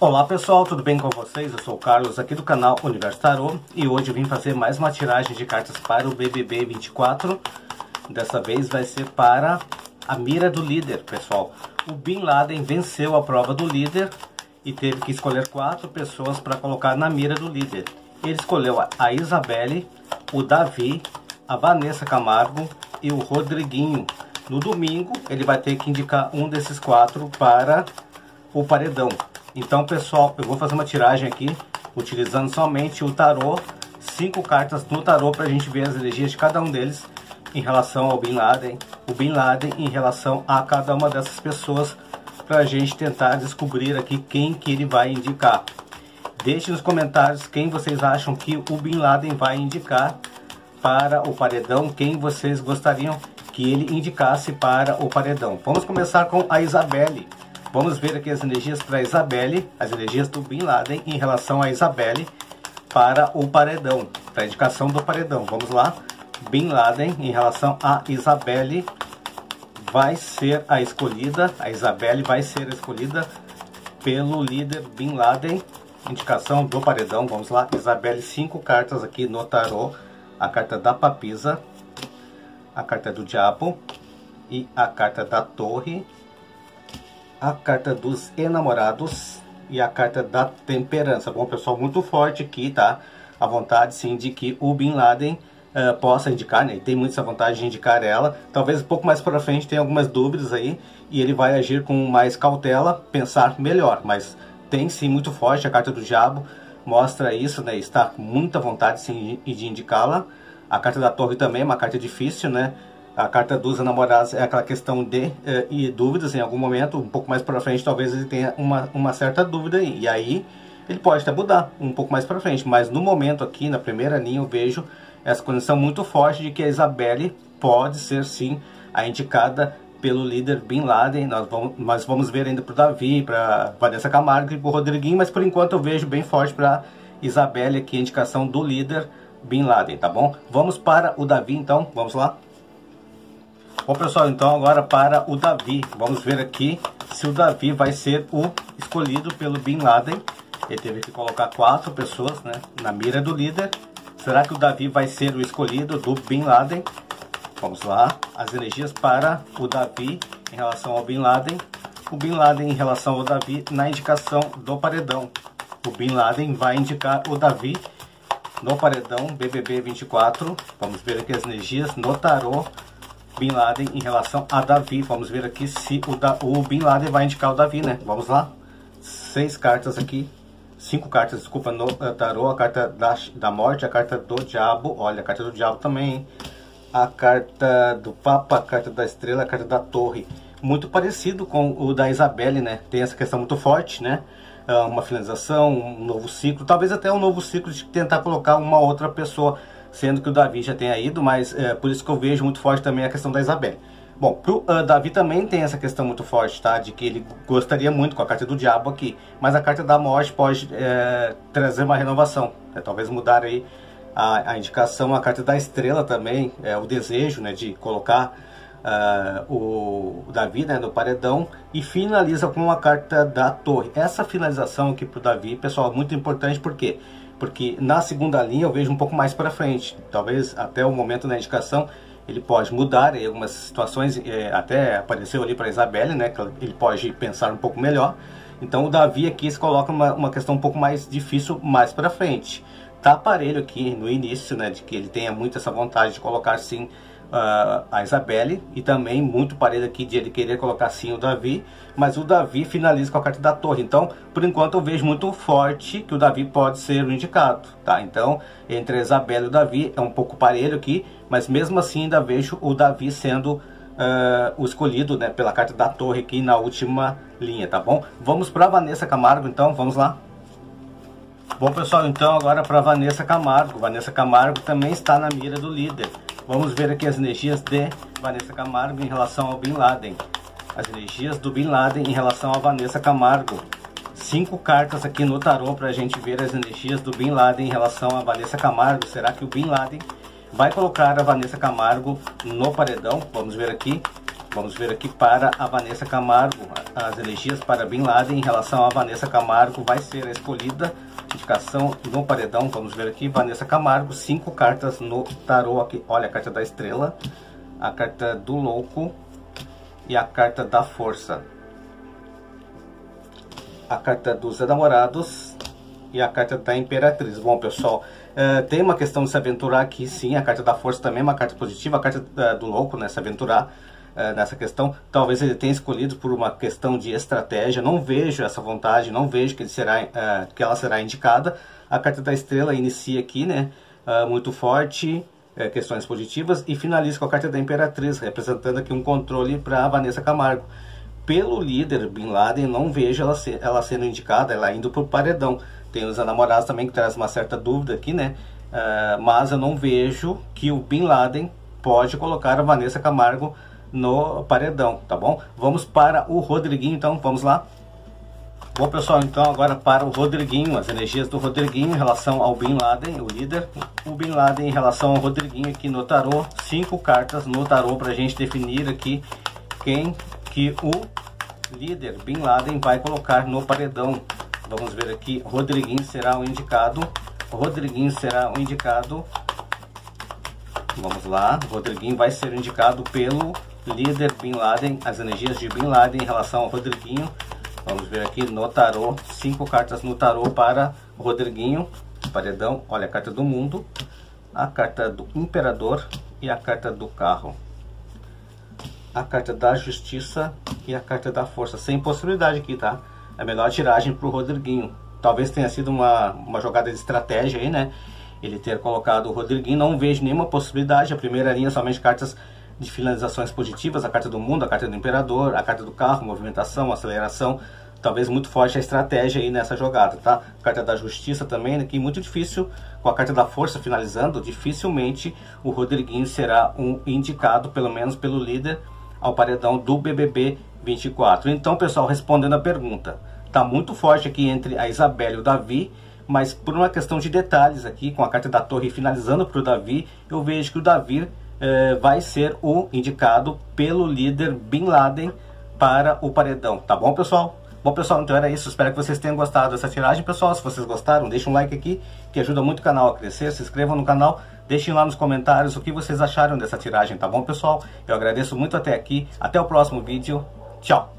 Olá pessoal, tudo bem com vocês? Eu sou o Carlos aqui do canal Universo Tarô e hoje vim fazer mais uma tiragem de cartas para o BBB 24. Dessa vez vai ser para a mira do líder, pessoal. O Bin Laden venceu a prova do líder e teve que escolher quatro pessoas para colocar na mira do líder. Ele escolheu a Isabelle, o Davi, a Vanessa Camargo e o Rodriguinho. No domingo ele vai ter que indicar um desses quatro para o paredão. Então, pessoal, eu vou fazer uma tiragem aqui, utilizando somente o tarô, cinco cartas no tarô para a gente ver as energias de cada um deles em relação ao Bin Laden, o Bin Laden em relação a cada uma dessas pessoas, para a gente tentar descobrir aqui quem que ele vai indicar. Deixe nos comentários quem vocês acham que o Bin Laden vai indicar para o paredão, quem vocês gostariam que ele indicasse para o paredão. Vamos começar com a Isabelle. Vamos ver aqui as energias para Isabelle, as energias do Bin Laden em relação a Isabelle para o paredão, para a indicação do paredão. Vamos lá. Bin Laden em relação a Isabelle vai ser a escolhida, a Isabelle vai ser escolhida pelo líder Bin Laden. Indicação do paredão, vamos lá. Isabelle, cinco cartas aqui no tarô. A carta da papisa, a carta do diabo e a carta da torre a carta dos enamorados e a carta da temperança. Bom, pessoal, muito forte aqui, tá? A vontade, sim, de que o Bin Laden uh, possa indicar, né? Ele tem muita vontade de indicar ela. Talvez um pouco mais para frente tenha algumas dúvidas aí e ele vai agir com mais cautela, pensar melhor. Mas tem, sim, muito forte a carta do diabo. Mostra isso, né? Está com muita vontade, sim, de indicá-la. A carta da torre também é uma carta difícil, né? A carta dos namorados é aquela questão de eh, e dúvidas em algum momento, um pouco mais para frente, talvez ele tenha uma, uma certa dúvida. E aí ele pode até mudar um pouco mais para frente. Mas no momento aqui, na primeira linha, eu vejo essa condição muito forte de que a Isabelle pode ser sim a indicada pelo líder Bin Laden. Nós vamos, nós vamos ver ainda para o Davi, para Vanessa Camargo e para o Rodriguinho, mas por enquanto eu vejo bem forte para Isabelle aqui a indicação do líder Bin Laden, tá bom? Vamos para o Davi então, vamos lá? Bom, pessoal, então agora para o Davi. Vamos ver aqui se o Davi vai ser o escolhido pelo Bin Laden. Ele teve que colocar quatro pessoas né, na mira do líder. Será que o Davi vai ser o escolhido do Bin Laden? Vamos lá. As energias para o Davi em relação ao Bin Laden. O Bin Laden em relação ao Davi na indicação do paredão. O Bin Laden vai indicar o Davi no paredão BBB 24. Vamos ver aqui as energias no tarô Bin Laden em relação a Davi. Vamos ver aqui se o, da, o Bin Laden vai indicar o Davi, né? Vamos lá. Seis cartas aqui. Cinco cartas, desculpa, no uh, tarô. A carta da, da morte, a carta do diabo. Olha, a carta do diabo também, hein? A carta do Papa, a carta da estrela, a carta da torre. Muito parecido com o da Isabelle, né? Tem essa questão muito forte, né? Uh, uma finalização, um novo ciclo. Talvez até um novo ciclo de tentar colocar uma outra pessoa sendo que o Davi já tenha ido, mas é por isso que eu vejo muito forte também a questão da Isabelle. Bom, pro uh, Davi também tem essa questão muito forte, tá? De que ele gostaria muito com a carta do diabo aqui. Mas a carta da morte pode é, trazer uma renovação. Né? Talvez mudar aí a, a, indicação. A carta da estrela também, é, o desejo né, de colocar uh, o, Davi né, no paredão. E finaliza com a carta da torre. Essa finalização aqui pro Davi, pessoal, é muito importante porque... porque na segunda linha eu vejo um pouco mais para frente. Talvez até o momento da indicação ele pode mudar em algumas situações, é, até apareceu ali para Isabelle, né, que ele pode pensar um pouco melhor. Então o Davi aqui se coloca uma, uma questão um pouco mais difícil mais para frente. Tá aparelho aqui no início, né, de que ele tenha muito essa vontade de colocar sim uh, a Isabelle e também muito parede aqui de ele querer colocar sim o Davi, mas o Davi finaliza com a carta da torre. Então, por enquanto eu vejo muito forte que o Davi pode ser o indicado, tá? Então, entre a Isabelle e o Davi é um pouco parelho aqui, mas mesmo assim ainda vejo o Davi sendo uh, o escolhido, né, pela carta da torre aqui na última linha, tá bom? Vamos para Vanessa Camargo, então, vamos lá. Bom pessoal, então agora para Vanessa Camargo. Vanessa Camargo também está na mira do líder. Vamos ver aqui as energias de Vanessa Camargo em relação ao Bin Laden. As energias do Bin Laden em relação a Vanessa Camargo. Cinco cartas aqui no tarô para a gente ver as energias do Bin Laden em relação a Vanessa Camargo. Será que o Bin Laden vai colocar a Vanessa Camargo no paredão? Vamos ver aqui. Vamos ver aqui para a Vanessa Camargo. As energias para Bin Laden em relação a Vanessa Camargo vai ser escolhida. Indicação no paredão. Vamos ver aqui. Vanessa Camargo. Cinco cartas no tarô aqui. Olha a carta da estrela. A carta do louco. E a carta da força. A carta dos enamorados. E a carta da imperatriz. Bom, pessoal. Uh, tem uma questão de se aventurar aqui, sim. A carta da força também é uma carta positiva. A carta uh, do louco, né? Se aventurar é, nessa questão. Talvez ele tenha escolhido por uma questão de estratégia. Não vejo essa vontade, não vejo que, ele será, uh, que ela será indicada. A carta da estrela inicia aqui, né? Uh, muito forte, uh, questões positivas, e finaliza com a carta da imperatriz, representando aqui um controle para Vanessa Camargo. Pelo líder Bin Laden, não vejo ela, ser, ela sendo indicada, ela indo para o paredão. Tem os namorados também que traz uma certa dúvida aqui, né? mas eu não vejo que o Bin Laden pode colocar a Vanessa Camargo no paredão, tá bom? Vamos para o Rodriguinho, então, vamos lá. Bom, pessoal, então agora para o Rodriguinho, as energias do Rodriguinho em relação ao Bin Laden, o líder. O Bin Laden em relação ao Rodriguinho aqui no tarô, cinco cartas no tarô para a gente definir aqui quem que o líder Bin Laden vai colocar no paredão. Vamos ver aqui, Rodriguinho será o indicado. Rodriguinho será o indicado. Vamos lá, Rodriguinho vai ser indicado pelo líder Bin Laden, as energias de Bin Laden em relação ao Rodriguinho. Vamos ver aqui no tarô, cinco cartas no tarô para Rodriguinho, paredão, olha a carta do mundo, a carta do imperador e a carta do carro. A carta da justiça e a carta da força, sem possibilidade aqui, tá? A melhor tiragem para o Rodriguinho. Talvez tenha sido uma, uma jogada de estratégia aí, né? Ele ter colocado o Rodriguinho, não vejo nenhuma possibilidade. A primeira linha somente cartas de finalizações positivas, a carta do mundo, a carta do imperador, a carta do carro, movimentação, aceleração, talvez muito forte a estratégia aí nessa jogada, tá? A carta da justiça também, que muito difícil, com a carta da força finalizando, dificilmente o Rodriguinho será um indicado, pelo menos pelo líder, ao paredão do BBB 24. Então, pessoal, respondendo a pergunta, tá muito forte aqui entre a Isabela e o Davi, mas por uma questão de detalhes aqui, com a carta da torre finalizando para o Davi, eu vejo que o Davi eh, vai ser o indicado pelo líder Bin Laden para o paredão, tá bom pessoal? Bom pessoal, então era isso, espero que vocês tenham gostado dessa tiragem pessoal, se vocês gostaram, deixem um like aqui, que ajuda muito o canal a crescer, se inscrevam no canal, deixem lá nos comentários o que vocês acharam dessa tiragem, tá bom pessoal? Eu agradeço muito até aqui, até o próximo vídeo, tchau!